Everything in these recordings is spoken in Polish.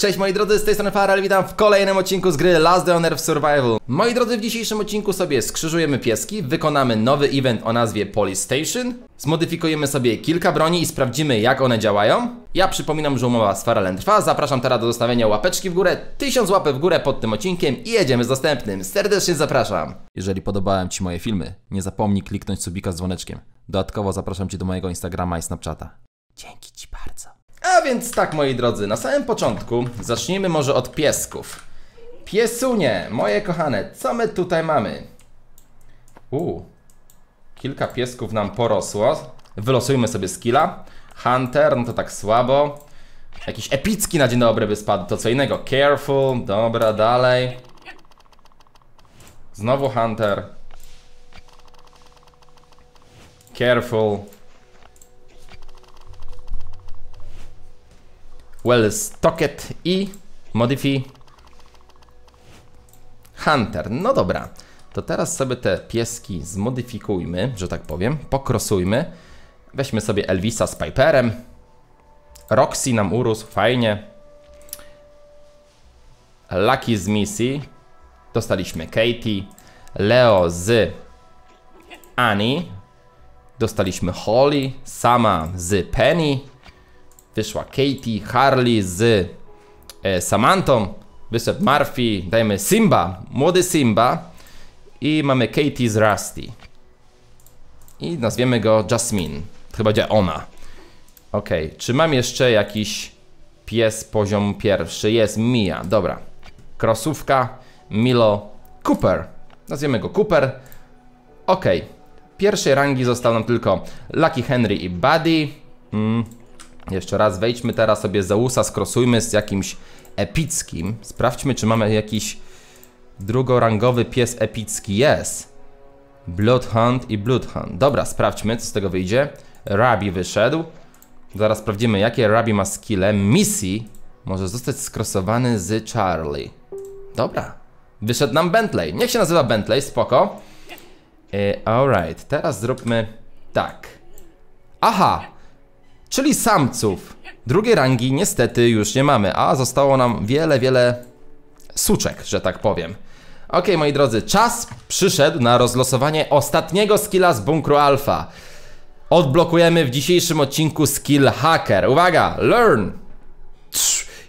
Cześć moi drodzy, z tej strony Farel, witam w kolejnym odcinku z gry Last Day on Earth Survival. Moi drodzy, w dzisiejszym odcinku sobie skrzyżujemy pieski, wykonamy nowy event o nazwie Police Station, zmodyfikujemy sobie kilka broni i sprawdzimy jak one działają. Ja przypominam, że umowa z Farelem trwa, zapraszam teraz do zostawienia łapeczki w górę, tysiąc łapek w górę pod tym odcinkiem i jedziemy z dostępnym. Serdecznie zapraszam. Jeżeli podobałem Ci moje filmy, nie zapomnij kliknąć subika z dzwoneczkiem. Dodatkowo zapraszam Cię do mojego Instagrama i Snapchata. Dzięki Ci bardzo. A więc tak, moi drodzy, na samym początku zacznijmy może od piesków. Piesunie, moje kochane, co my tutaj mamy? Uuu, kilka piesków nam porosło. Wylosujmy sobie skilla. Hunter, no to tak słabo. Jakiś epicki na dzień dobry by spadł, to co innego. Careful, dobra, dalej. Znowu Hunter. Careful. Well Stocket i Modify Hunter. No dobra, to teraz sobie te pieski zmodyfikujmy, że tak powiem, pokrosujmy. Weźmy sobie Elvisa z Piperem. Roxy nam urósł, fajnie. Lucky z Missy. Dostaliśmy Katie. Leo z Annie. Dostaliśmy Holly. Sama z Penny. Wyszła Katie, Harley z e, Samantą. Wyszedł Murphy, dajemy Simba, młody Simba. I mamy Katie z Rusty. I nazwiemy go Jasmine. Chyba będzie ona. Ok, czy mam jeszcze jakiś pies poziom pierwszy? Jest Mia, dobra. Krosówka, Milo, Cooper. Nazwiemy go Cooper. Ok, pierwszej rangi został nam tylko Lucky Henry i Buddy. Mm. Jeszcze raz wejdźmy teraz sobie za usa, skrosujmy z jakimś epickim. Sprawdźmy, czy mamy jakiś drugorangowy pies epicki. Jest. Bloodhound i Bloodhound. Dobra, sprawdźmy, co z tego wyjdzie. Rabi wyszedł. Zaraz sprawdzimy, jakie Rabi ma skille. Missy może zostać skrosowany z Charlie. Dobra. Wyszedł nam Bentley. Niech się nazywa Bentley, spoko. Yy, alright, teraz zróbmy tak. Aha! Czyli samców. Drugiej rangi niestety już nie mamy, a zostało nam wiele, wiele suczek, że tak powiem. Ok, moi drodzy, czas przyszedł na rozlosowanie ostatniego skilla z bunkru alfa. Odblokujemy w dzisiejszym odcinku skill hacker. Uwaga, learn!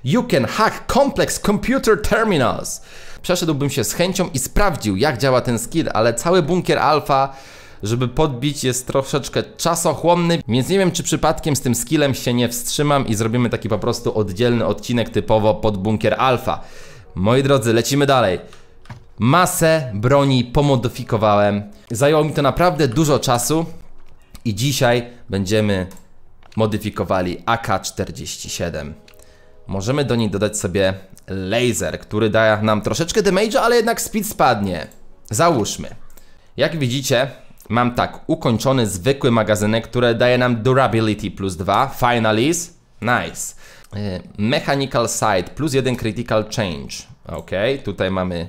You can hack complex computer terminals. Przeszedłbym się z chęcią i sprawdził, jak działa ten skill, ale cały bunkier alfa żeby podbić jest troszeczkę czasochłonny, więc nie wiem czy przypadkiem z tym skillem się nie wstrzymam i zrobimy taki po prostu oddzielny odcinek typowo pod bunkier alfa. Moi drodzy, lecimy dalej. Masę broni pomodyfikowałem. Zajęło mi to naprawdę dużo czasu i dzisiaj będziemy modyfikowali AK-47. Możemy do niej dodać sobie laser, który daje nam troszeczkę damage'a, ale jednak speed spadnie. Załóżmy. Jak widzicie, Mam tak, ukończony zwykły magazynek, który daje nam Durability plus 2, Finalis, nice. E, mechanical Side plus 1 Critical Change, ok, tutaj mamy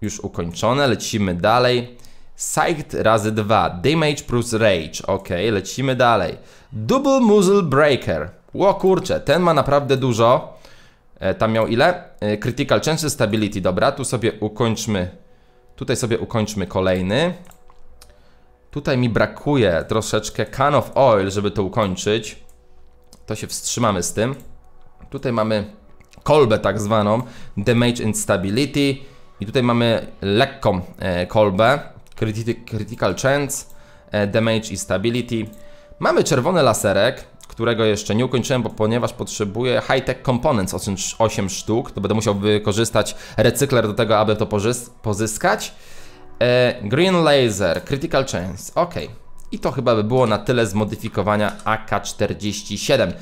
już ukończone, lecimy dalej. Sight razy 2, Damage plus Rage, ok, lecimy dalej. Double Muzzle Breaker, ło kurczę, ten ma naprawdę dużo. E, tam miał ile? E, critical Change Stability, dobra, tu sobie ukończmy, tutaj sobie ukończmy kolejny. Tutaj mi brakuje troszeczkę can of oil, żeby to ukończyć. To się wstrzymamy z tym. Tutaj mamy kolbę tak zwaną, damage instability i tutaj mamy lekką e, kolbę, critical chance, e, damage i stability. Mamy czerwony laserek, którego jeszcze nie ukończyłem, bo ponieważ potrzebuję high-tech components 8 sztuk, to będę musiał wykorzystać recykler do tego, aby to pozyskać. E, green Laser, Critical Chance, ok. I to chyba by było na tyle z modyfikowania AK-47.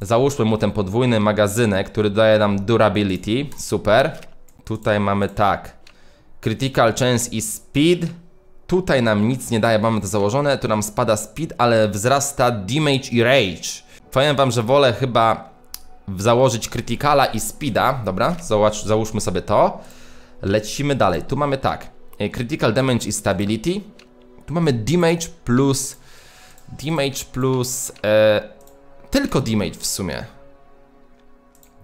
Załóżmy mu ten podwójny magazynek, który daje nam durability, super. Tutaj mamy tak, critical chance i speed. Tutaj nam nic nie daje, mamy to założone, tu nam spada speed, ale wzrasta damage i rage. Powiem wam, że wolę chyba założyć criticala i speeda, dobra, Załóż, załóżmy sobie to. Lecimy dalej, tu mamy tak, critical Damage i Stability. Tu mamy Damage plus... Damage plus... E, tylko Damage w sumie.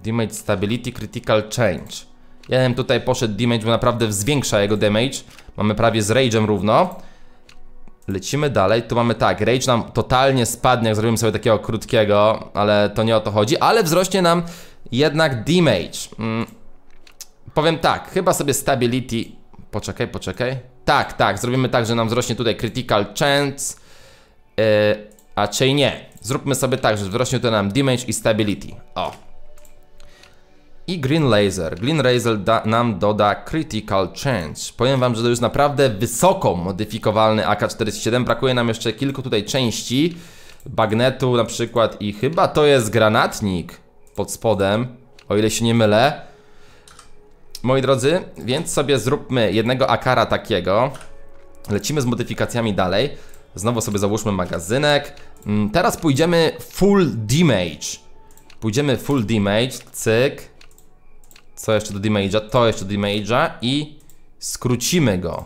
Damage Stability Critical Change. Ja bym tutaj poszedł damage, bo naprawdę zwiększa jego damage. Mamy prawie z rage'em równo. Lecimy dalej, tu mamy tak, rage nam totalnie spadnie, jak zrobimy sobie takiego krótkiego, ale to nie o to chodzi, ale wzrośnie nam jednak damage. Mm. Powiem tak, chyba sobie stability, poczekaj, poczekaj. Tak, tak, zrobimy tak, że nam wzrośnie tutaj critical chance, yy, a czy nie. Zróbmy sobie tak, że wzrośnie tutaj nam damage i stability. O, i Green Laser. Green Laser da, nam doda Critical Change. Powiem wam, że to już naprawdę wysoko modyfikowalny AK-47. Brakuje nam jeszcze kilku tutaj części. Bagnetu na przykład i chyba to jest granatnik pod spodem, o ile się nie mylę. Moi drodzy, więc sobie zróbmy jednego akara takiego. Lecimy z modyfikacjami dalej. Znowu sobie załóżmy magazynek. Mm, teraz pójdziemy full damage. Pójdziemy full damage, cyk. Co jeszcze do damage'a? To jeszcze do damage'a i skrócimy go.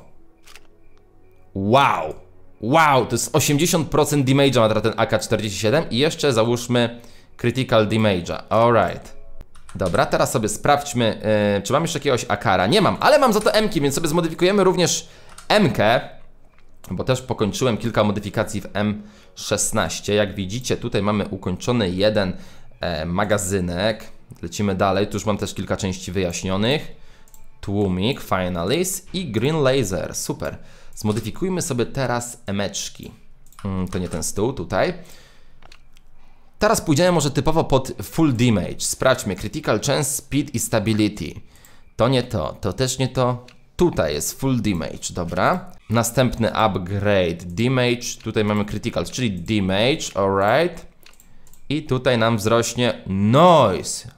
Wow! Wow, to jest 80% damage'a ma ten AK-47 i jeszcze załóżmy critical damage'a. Alright. Dobra, teraz sobie sprawdźmy, yy, czy mam jeszcze jakiegoś Akara. Nie mam, ale mam za to M-ki, więc sobie zmodyfikujemy również M-kę, bo też pokończyłem kilka modyfikacji w M16. Jak widzicie, tutaj mamy ukończony jeden e, magazynek. Lecimy dalej, tu już mam też kilka części wyjaśnionych. Tłumik, Finalis i Green Laser, super. Zmodyfikujmy sobie teraz emeczki. Hmm, to nie ten stół, tutaj. Teraz pójdziemy może typowo pod Full Damage. Sprawdźmy, Critical Chance, Speed i Stability. To nie to, to też nie to. Tutaj jest Full Damage, dobra. Następny upgrade, Damage, tutaj mamy Critical, czyli Damage, alright. I tutaj nam wzrośnie Noise.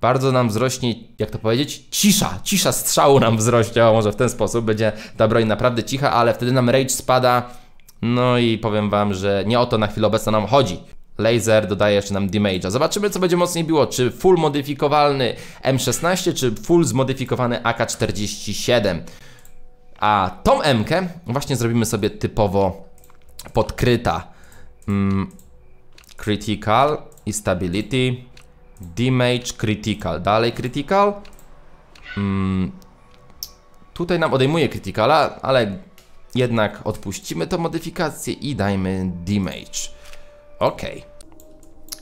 Bardzo nam wzrośnie, jak to powiedzieć, cisza. Cisza strzału nam wzrośnie, o może w ten sposób. Będzie ta broń naprawdę cicha, ale wtedy nam rage spada. No i powiem wam, że nie o to na chwilę obecną nam chodzi. Laser dodaje jeszcze nam damage'a. Zobaczymy, co będzie mocniej biło. Czy full modyfikowalny M16, czy full zmodyfikowany AK-47. A tą M właśnie zrobimy sobie typowo podkryta. Mm, critical i stability. Damage critical. Dalej critical. Mm, tutaj nam odejmuje criticala, ale jednak odpuścimy tę modyfikację i dajmy damage. Ok.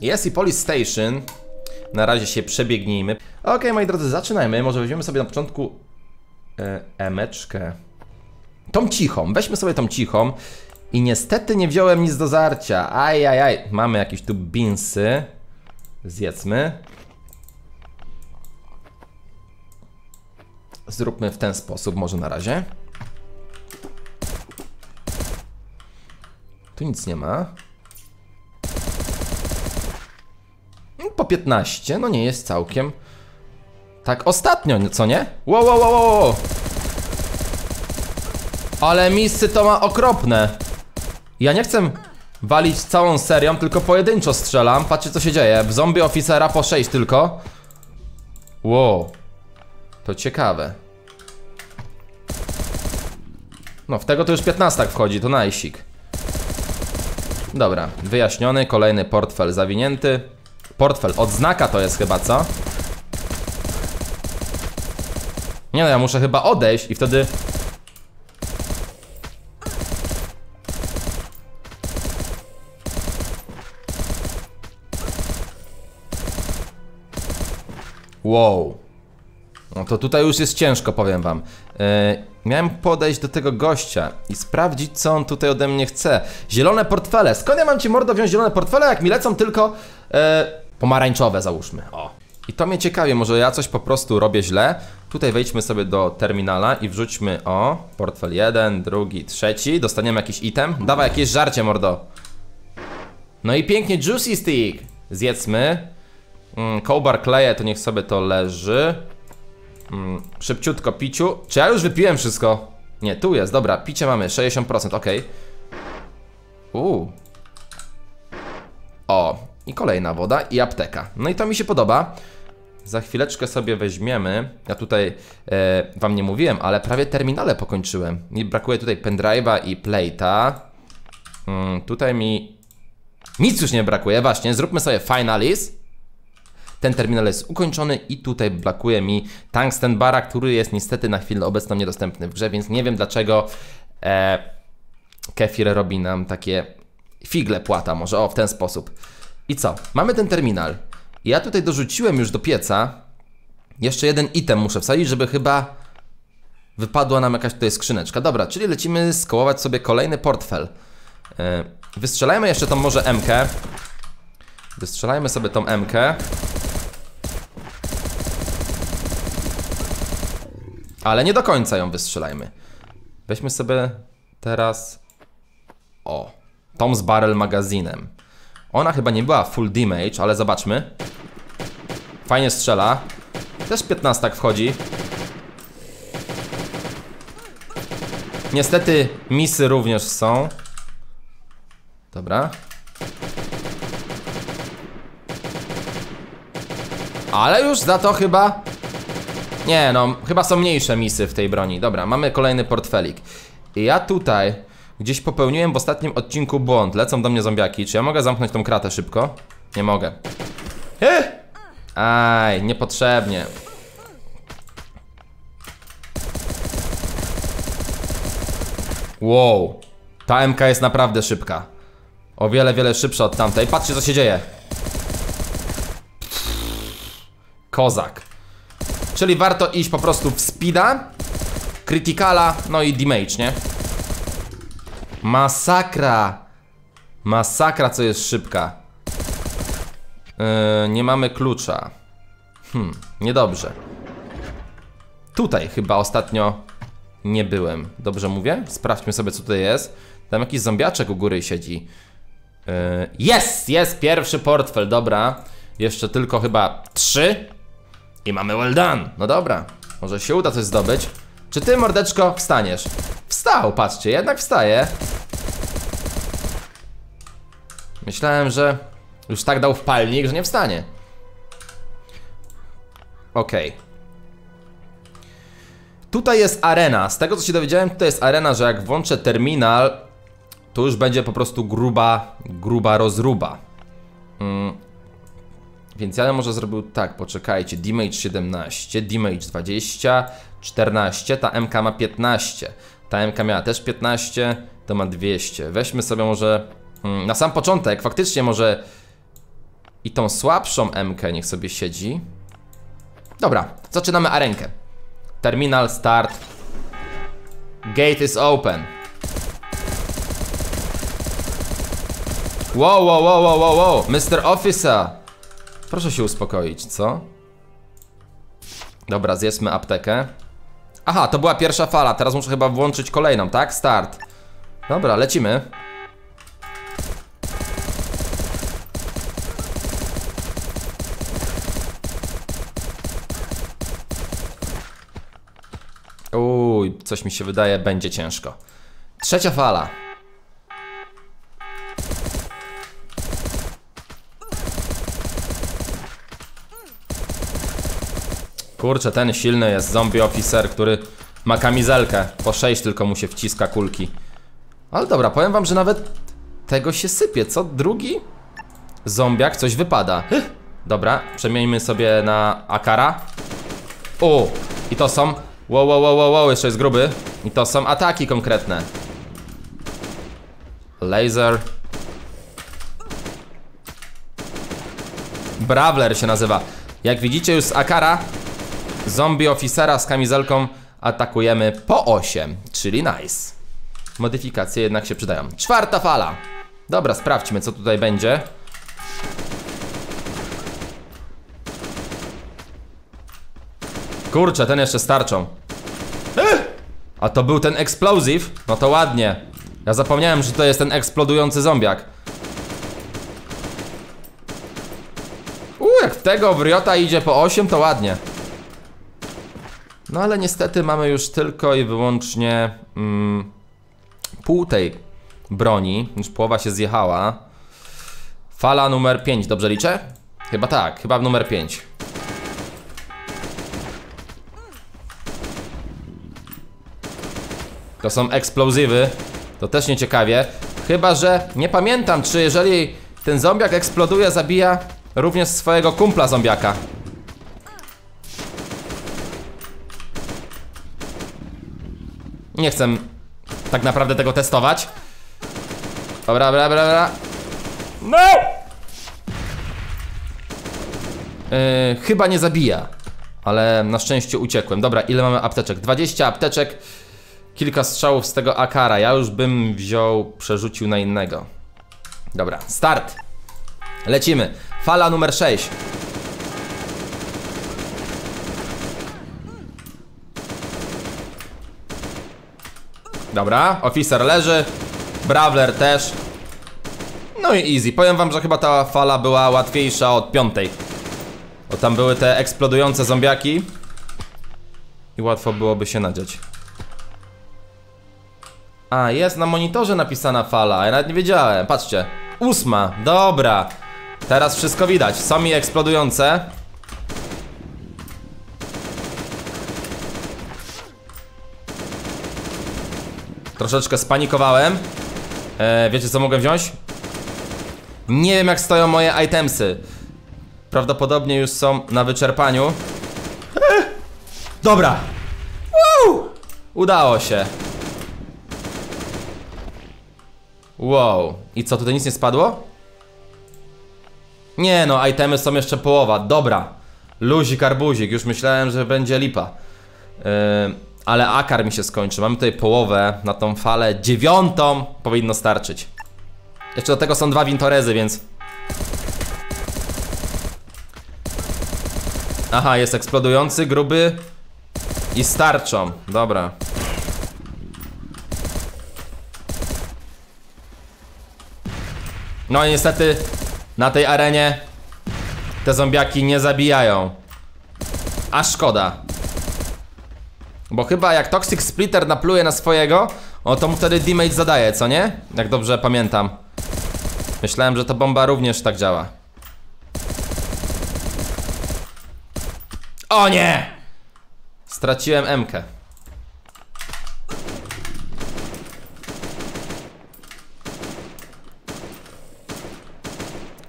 Jest i Police Station. Na razie się przebiegnijmy. Ok, moi drodzy, zaczynajmy. Może weźmiemy sobie na początku e, emeczkę. Tą cichą. Weźmy sobie tą cichą. I niestety nie wziąłem nic do zarcia. Aj, aj, aj. Mamy jakieś tu binsy. Zjedzmy. Zróbmy w ten sposób, może na razie. Tu nic nie ma. Po 15, no nie jest całkiem. Tak ostatnio, co nie? Wow, wow, wow, wow. Ale misy to ma okropne. Ja nie chcę walić całą serią, tylko pojedynczo strzelam. Patrzcie co się dzieje. W zombie oficera po 6 tylko. Wow. To ciekawe. No, w tego to już 15 wchodzi, to najsik. Dobra, wyjaśniony, kolejny portfel zawinięty. Portfel, odznaka to jest chyba, co? Nie no, ja muszę chyba odejść i wtedy Wow. No to tutaj już jest ciężko, powiem wam. Yy, miałem podejść do tego gościa i sprawdzić, co on tutaj ode mnie chce. Zielone portfele. Skąd ja mam ci mordo wziąć zielone portfele, jak mi lecą tylko yy, pomarańczowe, załóżmy. O. I to mnie ciekawi, może ja coś po prostu robię źle. Tutaj wejdźmy sobie do terminala i wrzućmy, o, portfel jeden, drugi, trzeci. Dostaniemy jakiś item. Dawaj jakieś żarcie, mordo. No i pięknie, juicy stick. Zjedzmy. Mm, Kołbar kleje, to niech sobie to leży. Mm, szybciutko piciu. Czy ja już wypiłem wszystko? Nie, tu jest, dobra, picie mamy 60%, ok. Uuu. O, i kolejna woda i apteka. No i to mi się podoba. Za chwileczkę sobie weźmiemy. Ja tutaj e, wam nie mówiłem, ale prawie terminale pokończyłem. Mi brakuje tutaj pendrive'a i plate'a. Mm, tutaj mi nic już nie brakuje. Właśnie, zróbmy sobie finalis. ten terminal jest ukończony i tutaj blokuje mi Tungsten Bara, który jest niestety na chwilę obecną niedostępny w grze, więc nie wiem dlaczego e, Kefir robi nam takie figle płata, może o, w ten sposób. I co? Mamy ten terminal. Ja tutaj dorzuciłem już do pieca jeszcze jeden item muszę wsadzić, żeby chyba wypadła nam jakaś tutaj skrzyneczka. Dobra, czyli lecimy skołować sobie kolejny portfel. E, wystrzelajmy jeszcze tą może MK. Wystrzelajmy sobie tą MK. Ale nie do końca ją wystrzelajmy. Weźmy sobie teraz... O, tą z barrel magazinem. Ona chyba nie była full damage, ale zobaczmy. Fajnie strzela. Też 15 wchodzi. Niestety misy również są. Dobra. Ale już za to chyba... Nie no, chyba są mniejsze misy w tej broni. Dobra, mamy kolejny portfelik. I ja tutaj gdzieś popełniłem w ostatnim odcinku błąd. Lecą do mnie zombiaki. Czy ja mogę zamknąć tą kratę szybko? Nie mogę. Eh! Aj, niepotrzebnie. Wow. Ta MK jest naprawdę szybka. O wiele, wiele szybsza od tamtej. Patrzcie, co się dzieje. Kozak. Czyli warto iść po prostu w speeda, krytykala, no i damage, nie? Masakra. Masakra, co jest szybka. Yy, nie mamy klucza. Hmm, niedobrze. Tutaj chyba ostatnio nie byłem. Dobrze mówię? Sprawdźmy sobie, co tutaj jest. Tam jakiś zombiaczek u góry siedzi. Yy, jest! Jest pierwszy portfel, dobra. Jeszcze tylko chyba trzy. I mamy well done. No dobra, może się uda coś zdobyć. Czy ty, mordeczko, wstaniesz? Wstał, patrzcie, jednak wstaje. Myślałem, że już tak dał wpalnik, że nie wstanie. Okej. Okay. Tutaj jest arena. Z tego co się dowiedziałem, tutaj jest arena, że jak włączę terminal, to już będzie po prostu gruba, gruba rozruba. Mm. Więc ja może zrobił tak, poczekajcie, damage 17, damage 20, 14, ta MK ma 15. Ta MK miała też 15, to ma 200. Weźmy sobie może mm, na sam początek, faktycznie może i tą słabszą MK niech sobie siedzi. Dobra, zaczynamy arenkę. Terminal start. Gate is open. Wow, wow, wow, wow, wow, wow. Mr. Officer. Proszę się uspokoić, co? Dobra, zjedzmy aptekę. Aha, to była pierwsza fala, teraz muszę chyba włączyć kolejną, tak? Start. Dobra, lecimy. Uj, coś mi się wydaje, będzie ciężko. Trzecia fala. Kurczę, ten silny jest zombie officer, który ma kamizelkę. Po 6 tylko mu się wciska kulki. Ale dobra, powiem wam, że nawet tego się sypie. Co drugi? Zombiak, coś wypada. Dobra, przemieńmy sobie na Akara. O, i to są Wow, wow, wow, wow, jeszcze jest gruby. I to są ataki konkretne. Laser. Brawler się nazywa. Jak widzicie już z Akara, zombie oficera z kamizelką atakujemy po 8, czyli nice. Modyfikacje jednak się przydają. Czwarta fala. Dobra, sprawdźmy co tutaj będzie. Kurczę, ten jeszcze starczą. A to był ten explosive? No to ładnie. Ja zapomniałem, że to jest ten eksplodujący zombiak. Uuu, jak tego wriota idzie po 8, to ładnie. No ale niestety mamy już tylko i wyłącznie mm, pół tej broni. Już połowa się zjechała. Fala numer 5, dobrze liczę? Chyba tak, chyba numer 5. To są eksplozywy. To też nieciekawie. Chyba, że nie pamiętam, czy jeżeli ten zombiak eksploduje, zabija również swojego kumpla zombiaka. Nie chcę tak naprawdę tego testować. Dobra, dobra, dobra, dobra. No! Yy, chyba nie zabija, ale na szczęście uciekłem. Dobra, ile mamy apteczek? 20 apteczek, kilka strzałów z tego Akara. Ja już bym wziął, przerzucił na innego. Dobra, start. Lecimy. Fala numer 6. Dobra, oficer leży. Brawler też. No i easy. Powiem wam, że chyba ta fala była łatwiejsza od piątej. Bo tam były te eksplodujące zombiaki. I łatwo byłoby się nadziać. A, jest na monitorze napisana fala, ja nawet nie wiedziałem. Patrzcie. Ósma, dobra. Teraz wszystko widać. Są mi eksplodujące. Troszeczkę spanikowałem. E, wiecie co mogę wziąć? Nie wiem jak stoją moje itemsy. Prawdopodobnie już są na wyczerpaniu. Eh, dobra. Woo! Udało się. Wow. I co, tutaj nic nie spadło? Nie no, itemy są jeszcze połowa. Dobra. Luzik, arbuzik. Już myślałem, że będzie lipa. Yy, ale akar mi się skończy. Mamy tutaj połowę na tą falę. Dziewiątą powinno starczyć. Jeszcze do tego są dwa wintorezy, więc... Aha, jest eksplodujący, gruby i starczą. Dobra. No i niestety na tej arenie te zombiaki nie zabijają. A szkoda. Bo chyba jak Toxic Splitter napluje na swojego, o to mu wtedy damage zadaje, co nie? Jak dobrze pamiętam. Myślałem, że ta bomba również tak działa. O nie! Straciłem MK.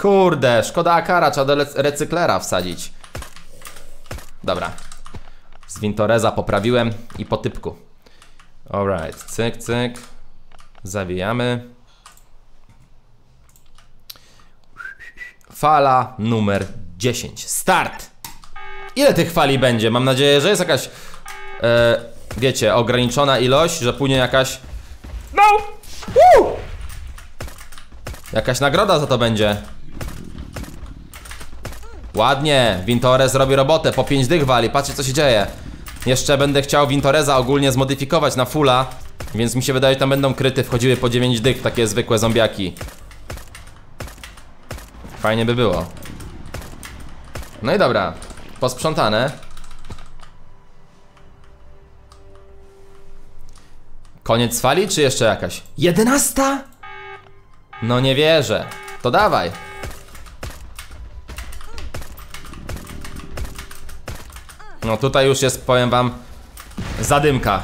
Kurde, szkoda Akara, trzeba do recyklera wsadzić. Dobra. Z Wintoreza poprawiłem i po typku. Alright, cyk, cyk. Zawijamy. Fala numer 10. Start! Ile tych fali będzie? Mam nadzieję, że jest jakaś, e, wiecie, ograniczona ilość, że później jakaś... No! Woo! Jakaś nagroda za to będzie. Ładnie, Wintores robi robotę, po 5 dych wali, patrzcie co się dzieje. Jeszcze będę chciał Wintoreza ogólnie zmodyfikować na fulla, więc mi się wydaje, że tam będą kryty, wchodziły po 9 dych, takie zwykłe zombiaki. Fajnie by było. No i dobra, posprzątane. Koniec fali, czy jeszcze jakaś? Jedenasta? No nie wierzę. To dawaj. No tutaj już jest, powiem wam, zadymka.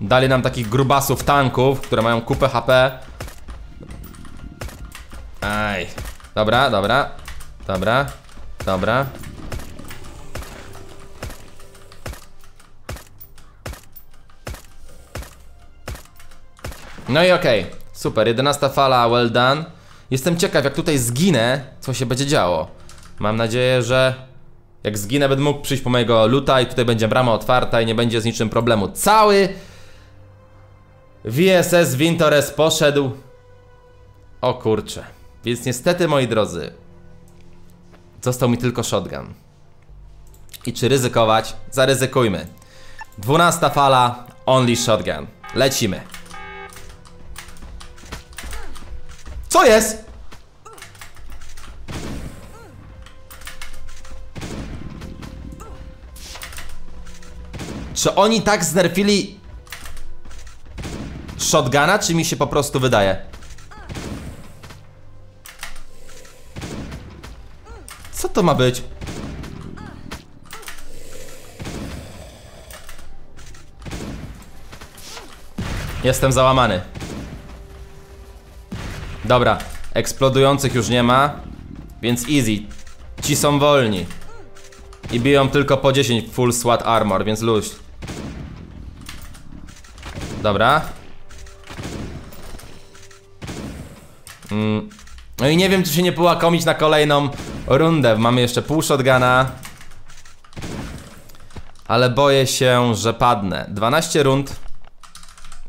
Dali nam takich grubasów tanków, które mają kupę HP. Aj. Dobra, dobra. Dobra. Dobra. No i okej. Okay. Super, 11 fala, well done. Jestem ciekaw, jak tutaj zginę, co się będzie działo. Mam nadzieję, że jak zginę, będę mógł przyjść po mojego luta i tutaj będzie brama otwarta i nie będzie z niczym problemu. Cały VSS Wintores poszedł. O kurcze. Więc niestety, moi drodzy, został mi tylko shotgun. I czy ryzykować? Zaryzykujmy. 12 fala, only shotgun. Lecimy. Co jest? Czy oni tak znerfili shotguna, czy mi się po prostu wydaje? Co to ma być? Jestem załamany. Dobra, eksplodujących już nie ma. Więc easy. Ci są wolni. I biją tylko po 10 full SWAT armor, więc luź. Dobra. Mm. No i nie wiem, czy się nie połakomić na kolejną rundę. Mamy jeszcze pół shotguna. Ale boję się, że padnę. 12 rund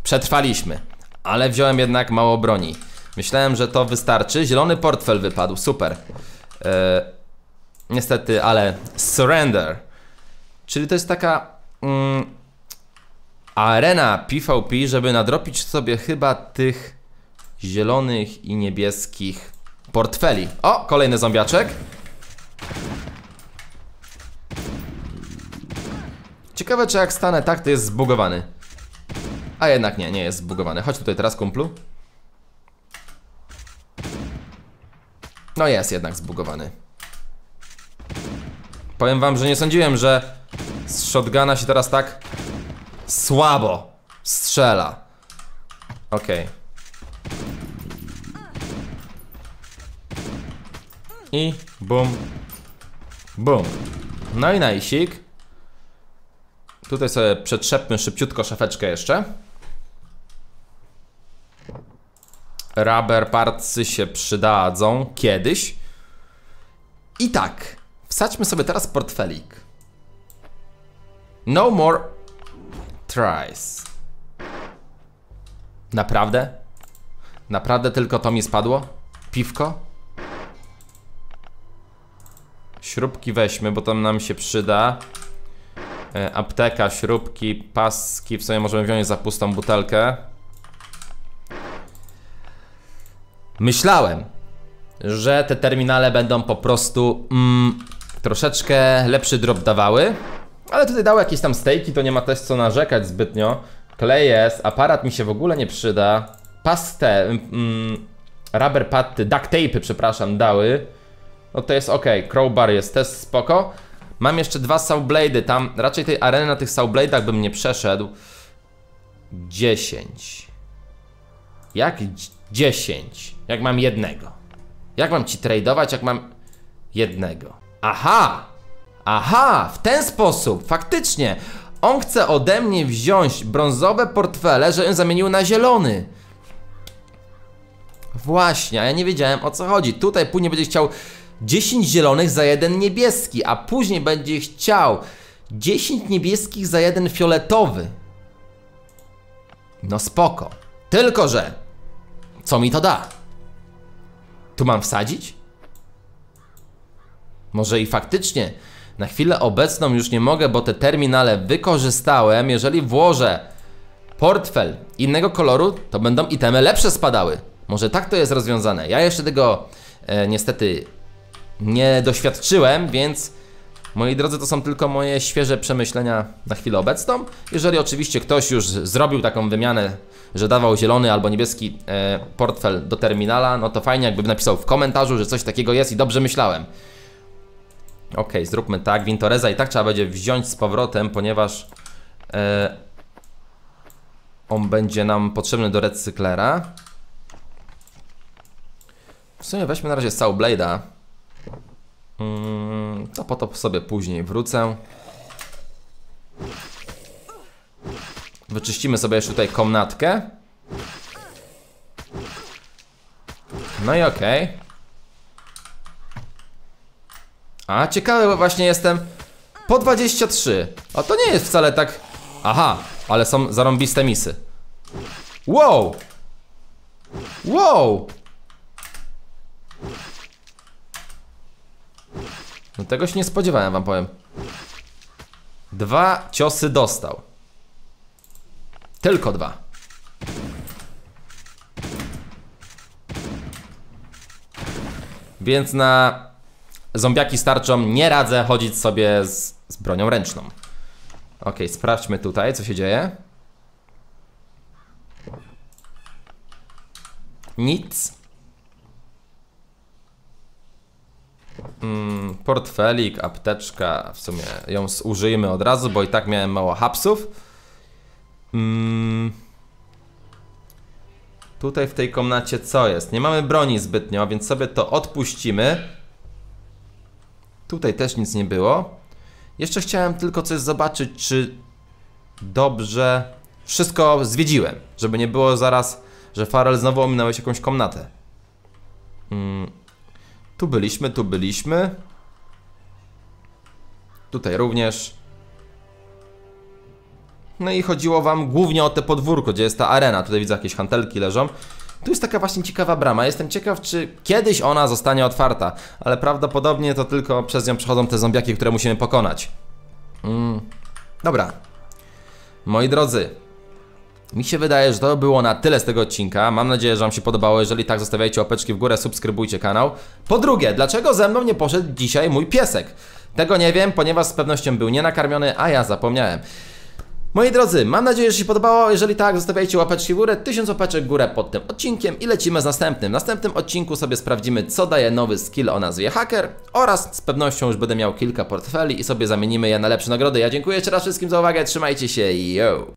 przetrwaliśmy, ale wziąłem jednak mało broni. Myślałem, że to wystarczy. Zielony portfel wypadł, super. Eee, niestety, ale surrender. Czyli to jest taka mm, arena PvP, żeby nadrobić sobie chyba tych zielonych i niebieskich portfeli. O, kolejny zombiaczek. Ciekawe, czy jak stanę tak, to jest zbugowany. A jednak nie, nie jest zbugowany. Chodź tutaj teraz, kumplu. No jest jednak zbugowany. Powiem wam, że nie sądziłem, że z shotguna się teraz tak słabo strzela. Okej. Okay. I bum. Bum. No i najsik. Tutaj sobie przetrzepmy szybciutko szafeczkę jeszcze. Rubber partsy się przydadzą kiedyś. I tak, wsadźmy sobie teraz portfelik. No more tries. Naprawdę? Naprawdę tylko to mi spadło? Piwko? Śrubki weźmy, bo to nam się przyda. E, apteka, śrubki, paski. W sumie możemy wziąć za pustą butelkę. Myślałem, że te terminale będą po prostu mm, troszeczkę lepszy drop dawały. Ale tutaj dały jakieś tam stejki, to nie ma też co narzekać zbytnio. Klej jest, aparat mi się w ogóle nie przyda. Pastę, mm, rubber paty, duct tape, przepraszam, dały. No to jest ok, crowbar jest też spoko. Mam jeszcze dwa Sawblade'y, tam raczej tej areny na tych Sawblade'ach bym nie przeszedł. 10. Jak 10? Jak mam jednego? Jak mam ci tradeować, jak mam jednego? Aha! Aha! W ten sposób, faktycznie! On chce ode mnie wziąć brązowe portfele, żebym zamienił na zielony. Właśnie, a ja nie wiedziałem o co chodzi. Tutaj później będzie chciał 10 zielonych za jeden niebieski, a później będzie chciał 10 niebieskich za jeden fioletowy. No spoko. Tylko, że co mi to da? Tu mam wsadzić? Może i faktycznie na chwilę obecną już nie mogę, bo te terminale wykorzystałem. Jeżeli włożę portfel innego koloru, to będą itemy lepsze spadały. Może tak to jest rozwiązane. Ja jeszcze tego e, niestety nie doświadczyłem, więc moi drodzy, to są tylko moje świeże przemyślenia na chwilę obecną. Jeżeli oczywiście ktoś już zrobił taką wymianę, że dawał zielony albo niebieski e, portfel do terminala, no to fajnie jakby napisał w komentarzu, że coś takiego jest i dobrze myślałem. Ok, zróbmy tak. Wintoreza i tak trzeba będzie wziąć z powrotem, ponieważ e, on będzie nam potrzebny do recyklera. W sumie weźmy na razie Sawblade'a. Mm, to po to sobie później wrócę. Wyczyścimy sobie jeszcze tutaj komnatkę. No i okej. Okay. A, ciekawy, właśnie jestem po 23. A to nie jest wcale tak... Aha, ale są zarąbiste misy. Wow! Wow! No tego się nie spodziewałem, wam powiem. Dwa ciosy dostał. Tylko dwa. Więc na zombiaki starczą nie radzę chodzić sobie z, z bronią ręczną. Ok, sprawdźmy tutaj, co się dzieje. Nic. Mm, portfelik, apteczka, w sumie ją użyjmy od razu, bo i tak miałem mało hapsów. Mm. Tutaj w tej komnacie co jest? Nie mamy broni zbytnio, więc sobie to odpuścimy. Tutaj też nic nie było. Jeszcze chciałem tylko coś zobaczyć, czy dobrze wszystko zwiedziłem, żeby nie było zaraz, że Farel znowu ominąłeś jakąś komnatę. Mm. Tu byliśmy, tu byliśmy. Tutaj również. No i chodziło wam głównie o te podwórko, gdzie jest ta arena. Tutaj widzę jakieś hantelki leżą. Tu jest taka właśnie ciekawa brama. Jestem ciekaw, czy kiedyś ona zostanie otwarta, ale prawdopodobnie to tylko przez nią przechodzą te zombiaki, które musimy pokonać. Mm. Dobra. Moi drodzy, mi się wydaje, że to było na tyle z tego odcinka. Mam nadzieję, że Wam się podobało. Jeżeli tak, zostawiajcie łapeczki w górę, subskrybujcie kanał. Po drugie, dlaczego ze mną nie poszedł dzisiaj mój piesek? Tego nie wiem, ponieważ z pewnością był nienakarmiony, a ja zapomniałem. Moi drodzy, mam nadzieję, że się podobało. Jeżeli tak, zostawiajcie łapeczki w górę, tysiąc łapeczek w górę pod tym odcinkiem i lecimy z następnym. W następnym odcinku sobie sprawdzimy, co daje nowy skill o nazwie hacker oraz z pewnością już będę miał kilka portfeli i sobie zamienimy je na lepsze nagrody. Ja dziękuję jeszcze raz wszystkim za uwagę, trzymajcie się, yo!